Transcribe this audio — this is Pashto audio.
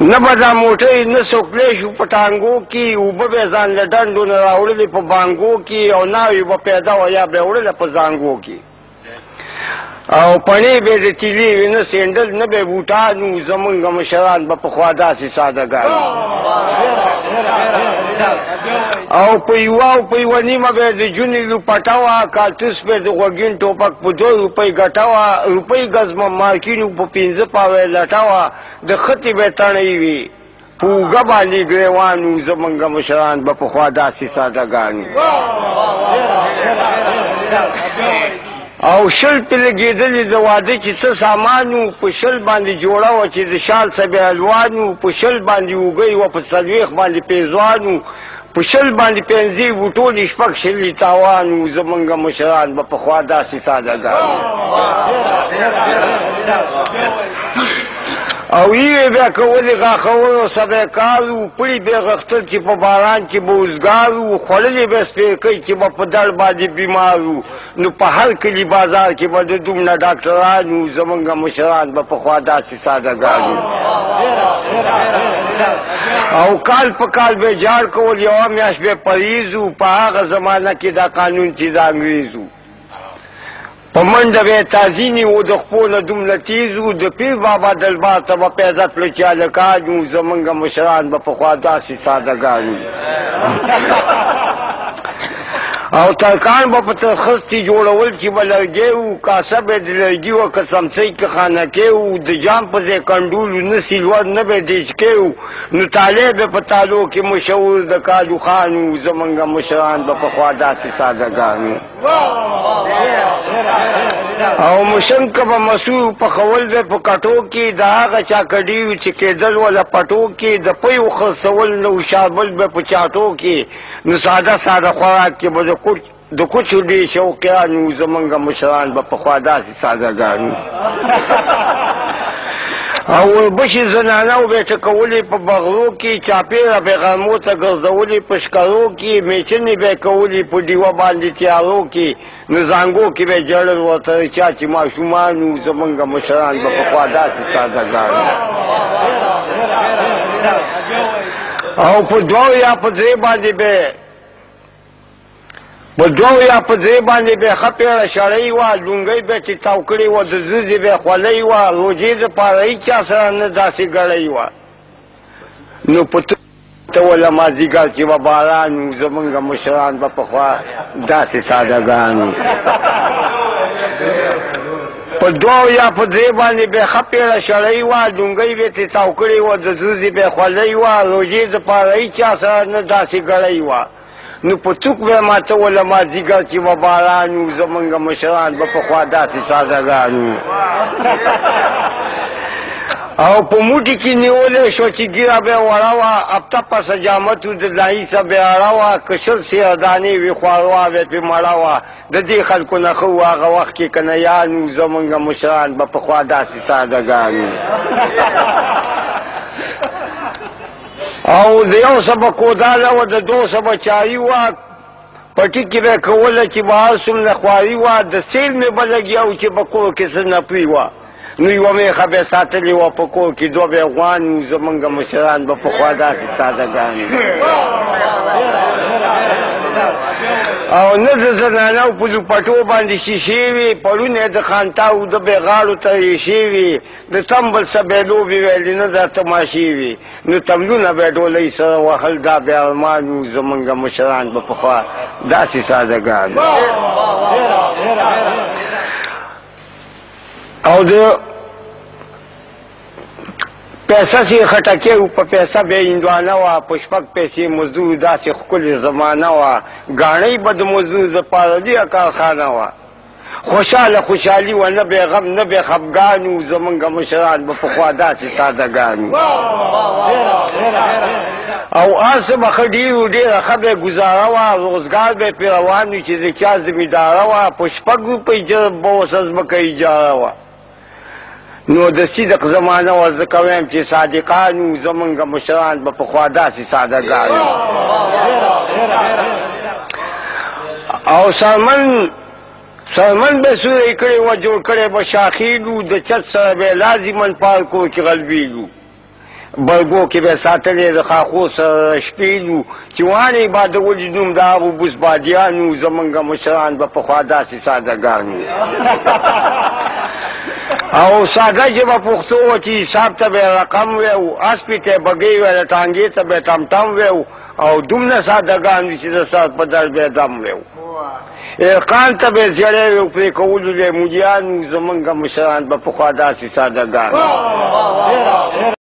نه به دا موټۍ نه سوکلی شو په ټانګو کې اوبه به ځان له ډنډو نه راوړلې په بانګو کې او ناوې به پیدا وه یا به وړله په ځانګو کې او پڼې به د تیلې وي نه سینډل نه به بوټان و زمونږ مشران به پخوا داسې ساده ګان او په یو او په یو نیمه به د جونې لو پټاوا کارتوس په د غوګین ټوپک په 2 روپۍ غټاوا روپۍ غزم مارکینو په 15 پاوې لټاوا د ختی به تڼې وی پوګه باندې ګریوانو زمونږ مشران به په خوا داسې ساده ګانو او شل پې لګېدلې د واده چې څه سامان وو په شل باندې جوړه وه چې د شال سبې الوان وو په شل باندې اوږۍ وه په څلوېښت باندې پېزوان وو په شل باندې پنځې وو ټولې شپږ شلې تاوان وو زمونږ مشران به پخوا داسې ساده ګان او یې بیا کولې غاښولو سبې کار وو پړي بې غښتل چې په باران کې به اوزګار وو خوړلې به سپېکۍ چې به په دړ باندې بیمار وو نو په هر کلي بازار کې به د دومره ډاکټران وو، زمونږ مشران به پخوا داسې ساده ګان وو. او کال په کال به یې جار کول، یوه میاشت به یې پریز وو، په هغه زمانه کې دا قانون چې د انګریز وو، په منډه به یې تازي نیو، د خپو نه دومره تیز وو، د پیر بابا دلبار ته به پیدا تلو چې هلکان وو، زمونږ مشران به پخوا داسې ساده ګان وو. او ترکان به په ترخستي جوړول چې به لرګی و کاسه به د لرګي و که څمڅۍ کې خانکې و د جام په ځای کنډول و نه سیلور نه به دیچکې و نو تالی به په تالو کې مشهور د کالو خان و زمونږ مشران به پخوا داسې سادهګان او مشن که به مسور په خول به په کټو کې د هغه چا کډي چې کېدل ولا پټو کې د پیو خرڅول نو شابل به په چاټو کې نو ساده ساده خوراک کې به د کوچ د کوچو ډېر شوقیان وو زمونږ مشران به پخوا داسې سازهګان وو او وربشې زنانو به یې ټکولې په بغلو کې چاپېره به یې غرمو ته ګرځولې په ښکرو کې میچنې به یې کولې په ډیوه باندې تیارو کې نو زانګو کې به جړل وته چا چې ماشومان او زمونږ مشران به په خوا داسې ساده ګاڼو او په دوو یا په درې باندې به په دوو یا په درې باندې به ښه پیړه شړۍ وه لونګۍ به چې تاو کړې وه د زوزې به خولۍ وه روژې دپاره هېچا سره نه داسې ګړۍ وه نو په ته ولا مازیګر چې به باران وو زمونږ مشران به پخوا داسې ساده ګان وو په دوو یا په درې باندې به ښه پیړه شړۍ وه ډونګۍ به ترې تاو کړې وه د زوزې به خولۍ وه روژې دپاره هیچا سره نه داسې ګړۍ وه نو په څوک به ماتوله ما ځیګر چې به باران وو زمونږ مشران به پخوا داسې سازګان وو او په موټي کې نیولې شو چې ګیره به وړه وه هفته پس جامت د دایي څه به اړه وه که شل سې دانې وي خواروا به پې مړه وه د دې خلکو نه ښه هغه وخت کې که نه یان وو زمونږ مشران به پخوا داسې سازګان وو او د یو څه به کوداله وه، د دوو څه به چاري وه، پټي کې به یې کوله چې به هر څومره خواري وه، د سیل مې به لګیا و چې په کور کې څه نپوی وه، نو یوه مېښه به یې ساتلې وه په کور کې، دوه به یې غوان وو، زمونږ مشران به پخوا داسې ساده ګان او نه د زنانو په دوپټو باندې شیشې وې، پړونه یې د خانتاو د بې غاړو ته ایښې وې، د تمبل څه به لوبې ویلې نه دا تماشې وي نو تملونه به ډولۍ سره وهل دا به ارمان وو زمونږ مشران به پخوا داسې ساده ګان او د پیسه چې خټکې او په پیسه به اندوانه وا پښپک پیسې مزدور داسې خپل زمانہ وا غاڼې بد مزدور د پاره دی اکا خانه وا خوشاله خوشالي وه نه به غم نه به خفګان وو زمونږ مشران به پخوا داسې سادهګان وو او هر څه به ښه ډېر و ډېره ښه به ګزاره وه روزګار به یې پرې روان وي چې د چا ذمهداره وه په شپږ روپۍ جرب به اوس ځمکه اجاره وه نو د صدق زمانه وه، ځکه وایم چې صادقان وو، زمونږ مشران به پخوا داسې ساده ګان وو. او څرمن څرمن به سورې کړې وه، جوړ کړی به شاخیل وو، د چت سره به یې لازماً پارکو کې غلبیل وو. بلګو کې به ساتلې د خاخو سره شپېلو چې وانې با د وجدوم د هغو بوس بادیانو زمونږ مشران به پخوا داسې سادهګانو او ساده ژبه پښتو وه چې حساب ته به رقم وی او اسپې ته بګۍ وی ټانګې ته به ټمټم وی او دومره سادهګان وي چې د سر په در به دم وی ارقان ته به زیړی وی او پرې کولو به مجیانو زمونږ مشران به پخوا داسې سادهګان